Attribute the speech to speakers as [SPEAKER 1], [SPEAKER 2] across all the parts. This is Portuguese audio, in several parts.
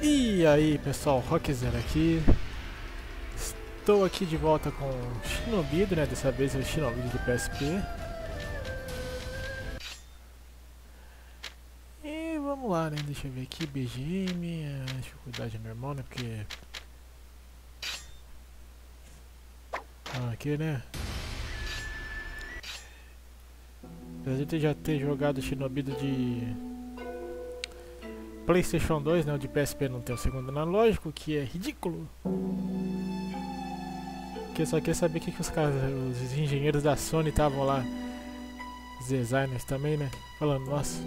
[SPEAKER 1] E aí pessoal, Rockzero aqui Estou aqui de volta com Shinobido, né? Dessa vez é o Shinobido do PSP E vamos lá, né? Deixa eu ver aqui, BGM, a dificuldade normal, né? Porque... Ah, aqui, né? Apesar de já ter jogado Shinobido de PlayStation 2, né, o de PSP não tem o segundo analógico, que é ridículo. Que eu só queria saber o que, que os caras, os engenheiros da Sony estavam lá, os designers também, né, falando, nossa,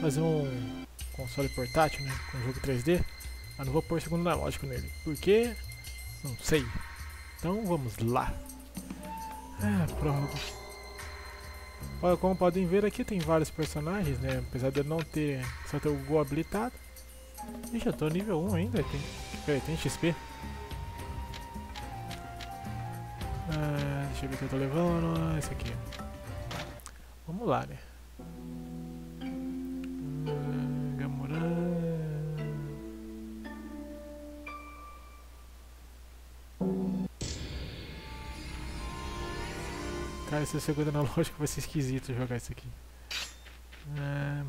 [SPEAKER 1] fazer um console portátil, né, com jogo 3D, mas não vou pôr segundo analógico nele. Por quê? Não sei. Então vamos lá. Ah, pronto. Olha, como podem ver aqui tem vários personagens, né? Apesar de eu não ter só ter o Go habilitado. Ixi, eu tô nível 1 ainda, tem, peraí, tem XP. Ah, deixa eu ver o que eu tô levando. Esse aqui. Vamos lá, né? Cara, esse segundo analógico vai ser esquisito jogar isso aqui. É...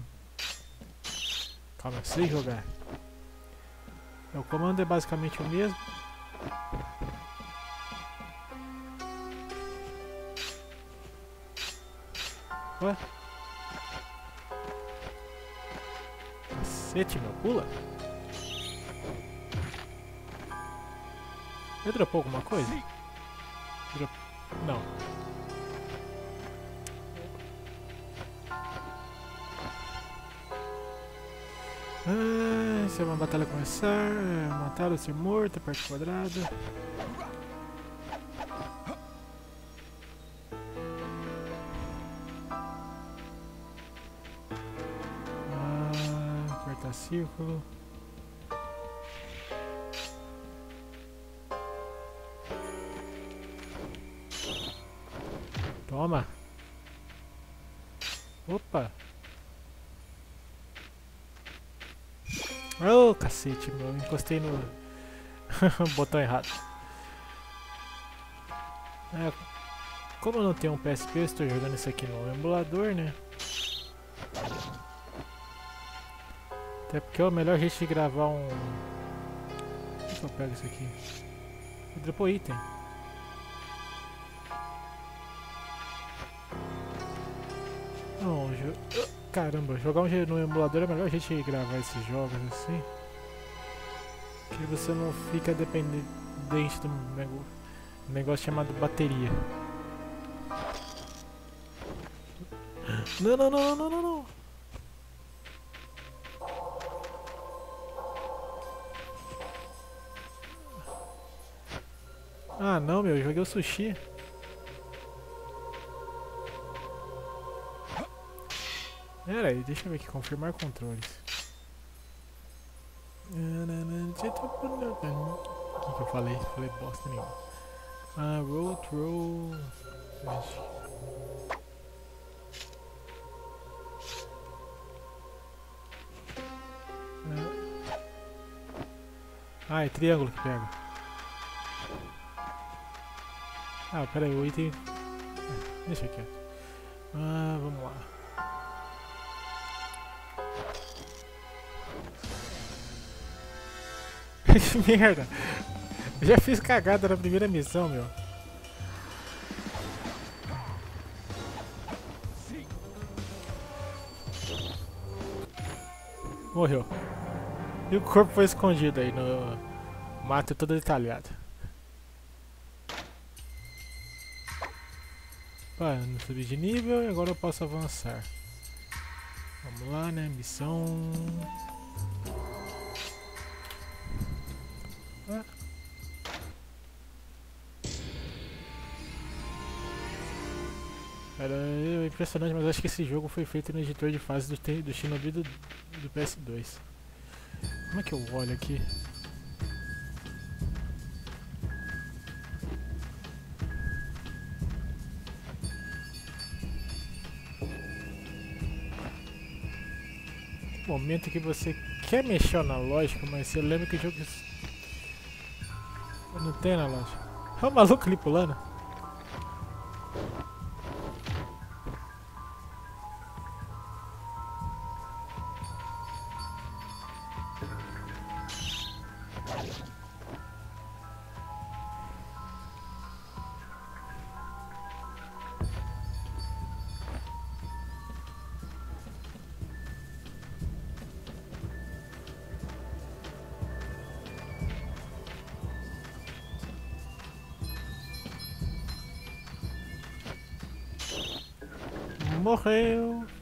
[SPEAKER 1] Calma, eu sei jogar. É, o comando é basicamente o mesmo. Ué? Cacete, meu, pula. Ele dropou alguma coisa? Se uma batalha começar, é matar ou ser morto, parte quadrada. Ah, círculo. Toma! Opa! Oh, cacete, meu. Encostei no botão errado. É, como eu não tenho um PSP, eu estou jogando isso aqui no emulador, né? Até porque é o melhor jeito de gravar um... Onde que eu pego isso aqui? Dropou item. Não, eu... Caramba, jogar um no emulador é melhor a gente gravar esses jogos assim. Que você não fica dependente do negócio chamado bateria. Não, não, não, não, não, não. Ah não, meu, eu joguei o sushi. Pera aí, deixa eu ver aqui, confirmar controles. O que, que eu falei? Falei bosta nenhuma. Ah, roll, roll. Ah, é triângulo que pega. Ah, pera aí, o item... Deixa quieto. Ah, vamos lá. que merda. Eu já fiz cagada na primeira missão, meu. Morreu. E o corpo foi escondido aí no mato todo detalhado. Pá, não subi de nível e agora eu posso avançar. Vamos lá, né? Missão... Era impressionante, mas acho que esse jogo foi feito no editor de fase do, do Shinobi do, do PS2. Como é que eu olho aqui? momento que você quer mexer na lógica, mas você lembra que o jogo não tem na lógica. É o maluco ali pulando. Morreu.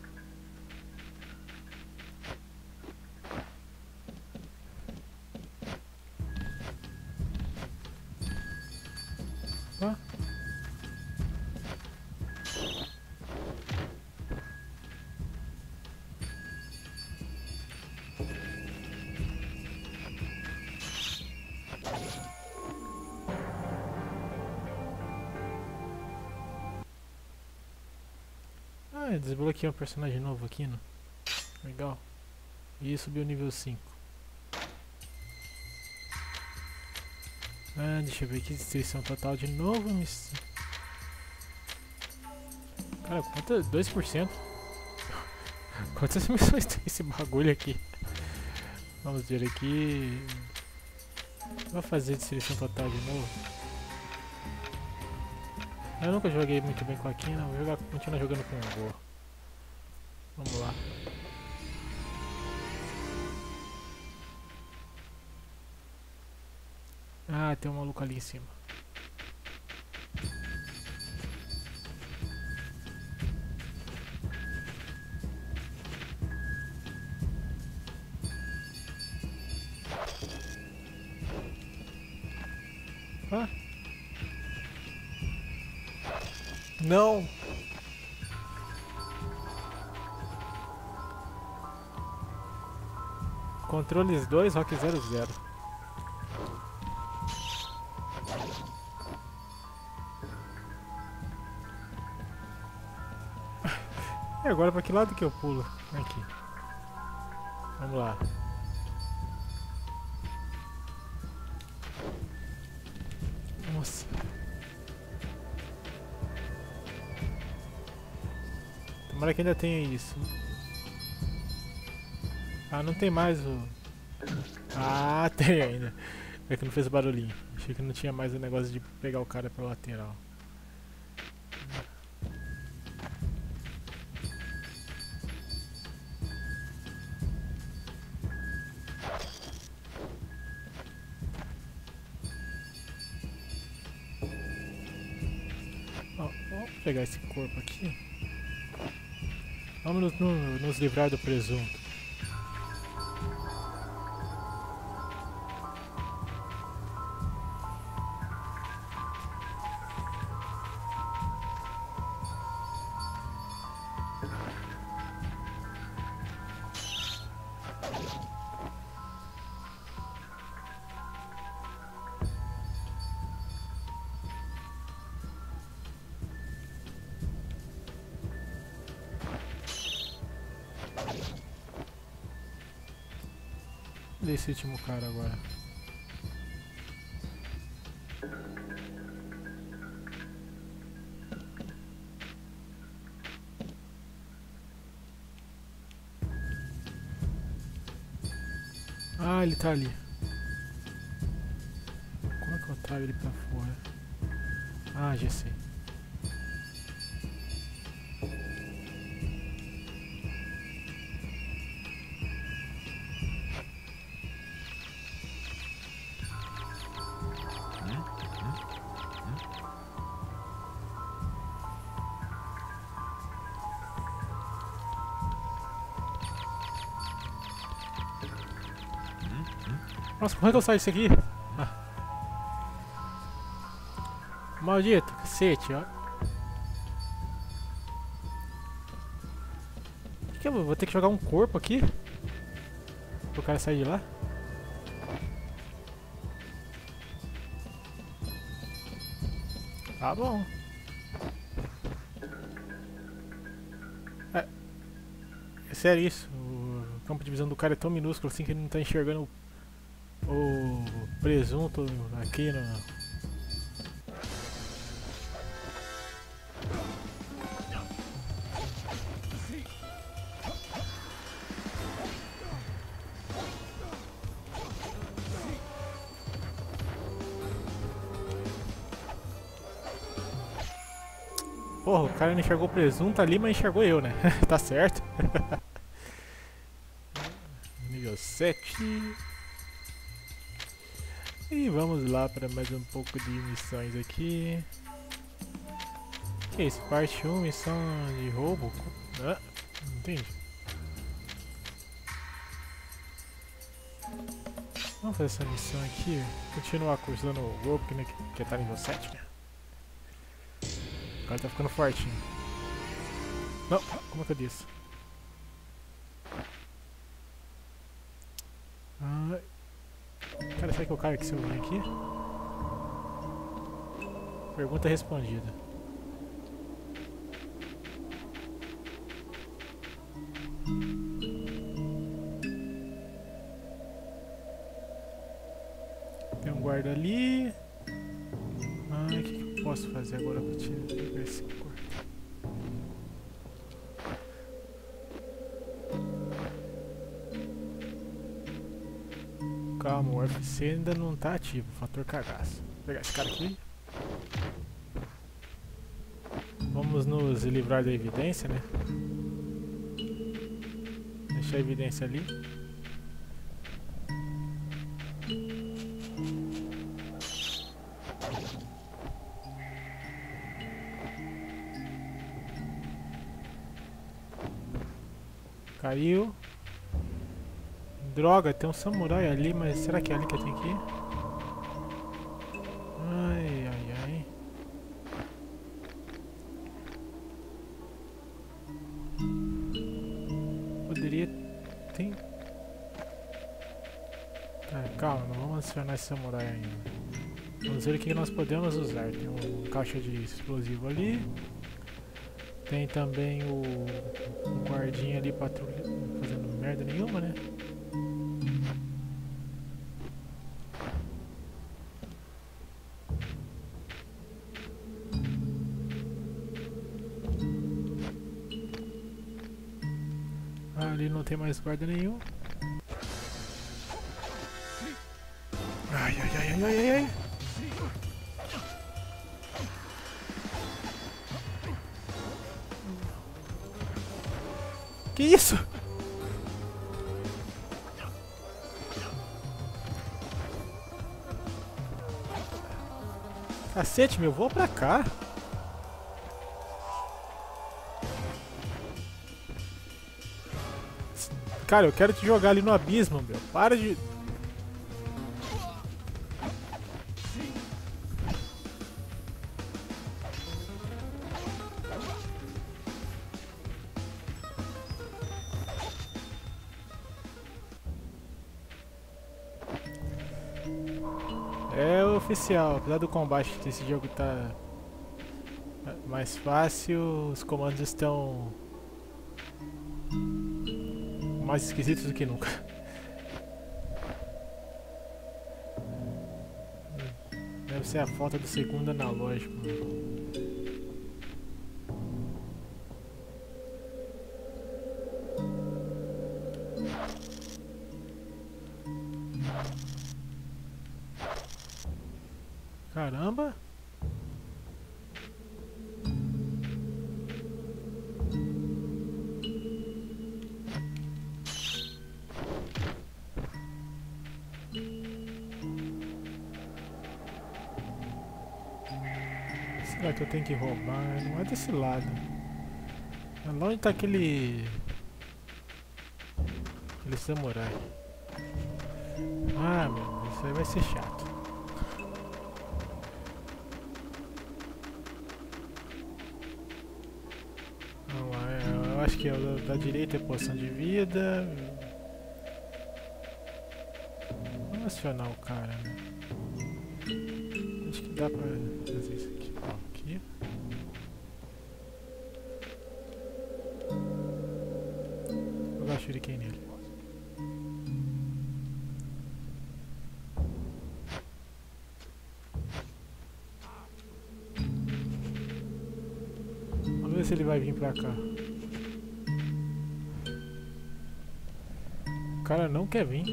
[SPEAKER 1] Ah, desbloqueei um personagem novo aqui, né? Legal. E subiu o nível 5. Ah, deixa eu ver aqui, destruição total de novo. Mas... Cara, quanto? 2%? Quantas missões tem esse bagulho aqui? Vamos ver aqui. Vou fazer destruição total de novo. Eu nunca joguei muito bem com a Kina, vou jogar, continuar jogando com o Go. Vamos lá. Ah, tem um maluco ali em cima. Ah. Não! Controles 2, Rock 00. E agora pra que lado que eu pulo? Aqui. Vamos lá. Nossa. Tomara que ainda tenha isso. Ah, não tem mais o... Ah, tem ainda. É que não fez barulhinho. Achei que não tinha mais o negócio de pegar o cara pela lateral. Vamos pegar esse corpo aqui. Vamos nos, no- nos livrar do presunto. Desse último cara agora. Ah, ele tá ali. Como é que eu trago ele pra fora? Ah, já sei. Nossa, como é que eu saio disso aqui? Ah. Maldito, cacete, ó. Que eu vou ter que jogar um corpo aqui? Pro cara sair de lá? Tá bom. É, é sério isso. O campo de visão do cara é tão minúsculo assim que ele não tá enxergando o, presunto aqui no, Porra, o cara não enxergou presunto ali, mas enxergou eu, né? tá certo. Nível 7. E vamos lá para mais um pouco de missões aqui. Que é isso? Parte 1, missão de roubo? Ah, entendi. Vamos fazer essa missão aqui. Continuar cursando o roubo, que, né, que tá nível 7, né? Agora tá ficando fortinho. Não, como é que eu disse? Ah, cara, será que eu caio aqui se eu aqui? Pergunta respondida. Tem um guarda ali posso fazer agora para tirar esse Calma, o UFC ainda não está ativo, fator cagaço. Vou pegar esse cara aqui. Vamos nos livrar da evidência, né? Deixar a evidência ali. Caiu. Droga, tem um samurai ali, mas será que é ali que eu tenho que ir? Ai, ai, ai. Poderia... Tem... Tá, calma, não vamos acionar esse samurai ainda. Vamos ver o que nós podemos usar. Tem um caixa de explosivo ali. Tem também o, o guardinha ali patrulhando, fazendo merda nenhuma, né? Ali não tem mais guarda nenhum. Ai, ai, ai, ai, ai, ai. Que isso? Cacete, meu, vou pra cá. Cara, eu quero te jogar ali no abismo, meu. Para de... É oficial, apesar do combate desse jogo tá mais fácil, os comandos estão mais esquisitos do que nunca. Deve ser a falta do segundo analógico. Caramba! Será que eu tenho que roubar? Não é desse lado. É lá tá aquele... Aquele samurai. Ah, meu, isso aí vai ser chato. eu acho que é da, da direita é poção de vida. Vamos acionar o cara, né? Acho que dá pra fazer isso aqui. Shuriken nele. Vamos ver se ele vai vir pra cá. O cara não quer vir.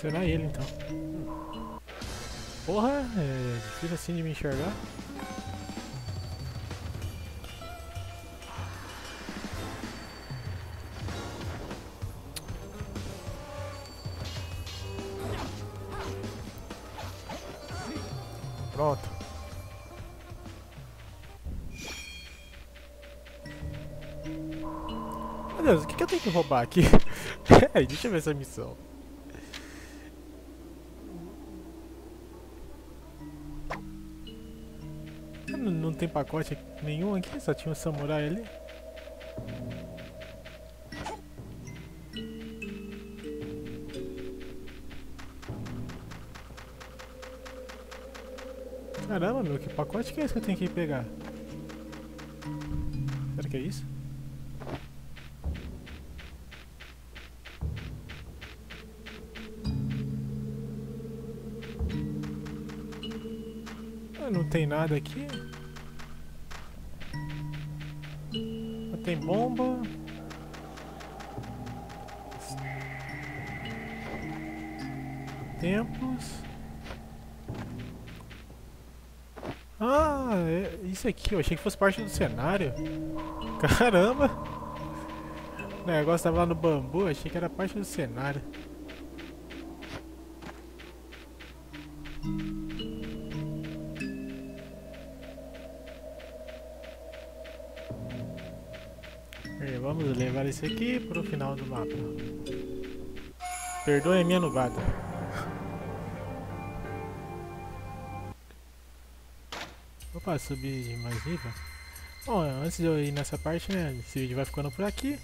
[SPEAKER 1] Será ele então? Porra, é difícil assim de me enxergar. Pronto. Meu Deus, o que, que eu tenho que roubar aqui? Peraí, deixa eu ver essa missão. Tem pacote nenhum aqui, só tinha um samurai ali. Caramba, meu, que pacote que é esse que eu tenho que pegar? Será que é isso? Ah, não tem nada aqui. Tem bomba. Tempos. Ah, é isso aqui, eu achei que fosse parte do cenário. Caramba! O negócio tava lá no bambu, achei que era parte do cenário. Vamos levar isso aqui pro final do mapa. Perdoe a minha nubada. Opa, subir mais nível. Bom, antes de eu ir nessa parte, né, esse vídeo vai ficando por aqui.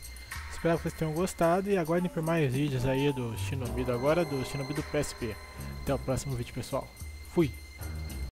[SPEAKER 1] Espero que vocês tenham gostado e aguardem por mais vídeos aí do Shinobi do agora, do Shinobi do PSP. Até o próximo vídeo, pessoal. Fui!